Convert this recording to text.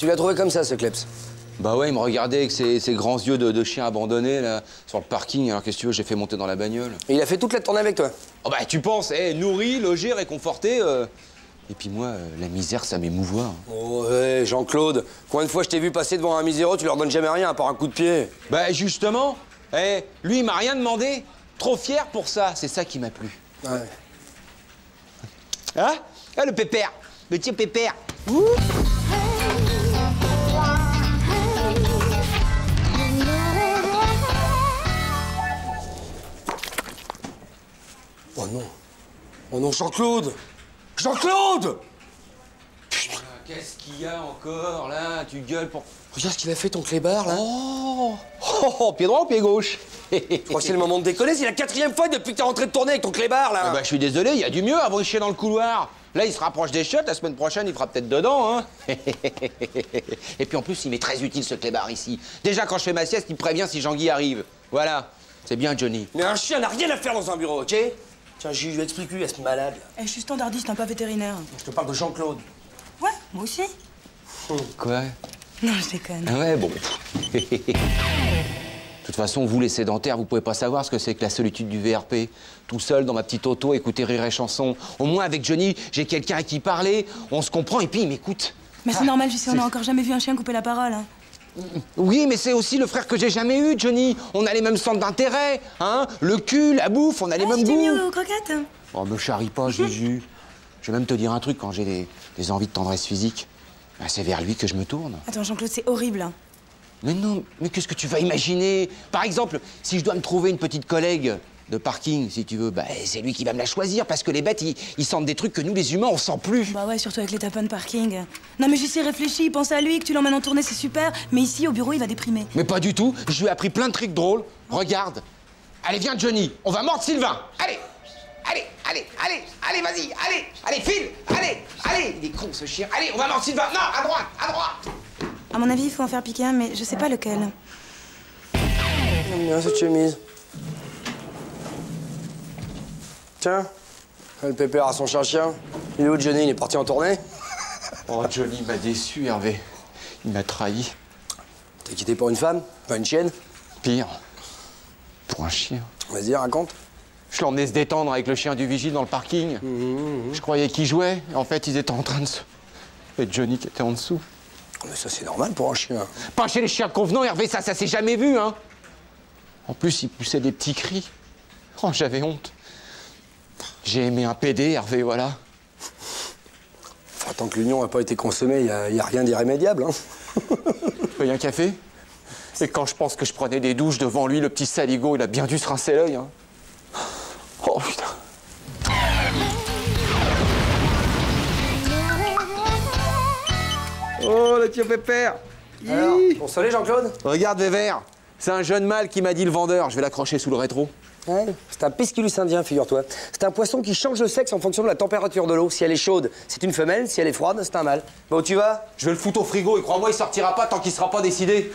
Tu l'as trouvé comme ça, ce Kleps Bah ouais, il me regardait avec ses, ses grands yeux de, de chien abandonné, là, sur le parking. Alors qu'est-ce que tu veux, j'ai fait monter dans la bagnole. Et il a fait toute la tournée avec toi Oh bah tu penses, eh, nourri, logé, réconforté. euh. Et puis moi, euh, la misère, ça m'émouvoit. hein. Oh ouais, Jean-Claude. Combien de fois je t'ai vu passer devant un miséreux, tu leur donnes jamais rien à part un coup de pied Bah justement, eh, lui, il m'a rien demandé. Trop fier pour ça, c'est ça qui m'a plu. Ouais. Hein? Ah, le pépère Le petit pépère Oh non, Jean-Claude Jean-Claude Qu'est-ce qu'il y a encore, là Tu gueules pour... Regarde ce qu'il a fait, ton clébard, là. Oh, oh, oh, pied droit ou pied gauche Je crois que c'est le moment de déconner, c'est la quatrième fois depuis que t'es rentré de tournée avec ton clébard, là Ah bah, je suis désolé, il y a du mieux avant de chier dans le couloir. Là, il se rapproche des chiottes, la semaine prochaine, il fera peut-être dedans, hein. Et puis en plus, il m'est très utile ce clébard ici. Déjà, quand je fais ma sieste, il me prévient si Jean-Guy arrive. Voilà. C'est bien, Johnny. Mais un chien n'a rien à faire dans un bureau, ok? Tiens, Juju, explique-lui à ce malade. Eh, je suis standardiste, hein, pas vétérinaire. Je te parle de Jean-Claude. Ouais, moi aussi. Quoi? Non, je déconne. Ah ouais, bon. De toute façon, vous, les sédentaires, vous pouvez pas savoir ce que c'est que la solitude du VRP. Tout seul, dans ma petite auto, écouter rire et chanson. Au moins, avec Johnny, j'ai quelqu'un à qui parler, on se comprend et puis il m'écoute. Mais c'est normal, je sais, on n'a encore jamais vu un chien couper la parole. hein. Oui, mais c'est aussi le frère que j'ai jamais eu, Johnny. On a les mêmes centres d'intérêt, hein Le cul, la bouffe, on a les Ah, mêmes goûts. mieux aux croquettes. Oh, me charrie pas, Jésus. Je vais même te dire un truc, quand j'ai des, des envies de tendresse physique, bah, c'est vers lui que je me tourne. Attends, Jean-Claude, c'est horrible. hein. Mais non, mais qu'est-ce que tu vas imaginer? Par exemple, si je dois me trouver une petite collègue de parking, si tu veux, bah, c'est lui qui va me la choisir, parce que les bêtes, ils, ils sentent des trucs que nous, les humains, on sent plus. Bah ouais, surtout avec les tapons de parking. Non, mais j'y sais réfléchi, pense à lui, que tu l'emmènes en tournée, c'est super. Mais ici, au bureau, il va déprimer. Mais pas du tout, je lui ai appris plein de trucs drôles. Regarde. Allez, viens, Johnny, on va mordre Sylvain. Allez Allez, allez, allez, allez, vas-y, allez, allez, file, allez, allez Il est con, ce chien. Allez, on va mordre Sylvain. Non, à droite, à droite À mon avis, il faut en faire piquer un, mais je sais pas lequel. J'aime bien cette chemise. Tiens, le pépère a son chien-chien. Il est où, Johnny? Il est parti en tournée? Oh, Johnny m'a déçu, Hervé. Il m'a trahi. T'es quitté pour une femme? Pas une chienne? Pire. Pour un chien. Vas-y, raconte. Je l'emmenais se détendre avec le chien du vigile dans le parking. Je croyais qu'ils jouaient. En fait, ils étaient en train de se... Et Johnny qui était en dessous. Mais ça, c'est normal pour un chien. Pas chez les chiens convenants, Hervé, ça, ça s'est jamais vu, hein. En plus, il poussait des petits cris. Oh, j'avais honte. J'ai aimé un PD, Hervé, voilà. Enfin, tant que l'union n'a pas été consommée, il n'y a, y a rien d'irrémédiable. Hein. Paye un café Et quand je pense que je prenais des douches devant lui, le petit saligo, il a bien dû se rincer l'œil, hein. Oh, putain. Oh, le petit pépère Alors, bon soleil, Jean-Claude? Regarde, Vévert, c'est un jeune mâle qui m'a dit le vendeur. Je vais l'accrocher sous le rétro. C'est un pesculus indien, figure-toi. C'est un poisson qui change de sexe en fonction de la température de l'eau. Si elle est chaude, c'est une femelle. Si elle est froide, c'est un mâle. Bon, tu vas? Je vais le foutre au frigo et crois-moi, il sortira pas tant qu'il sera pas décidé.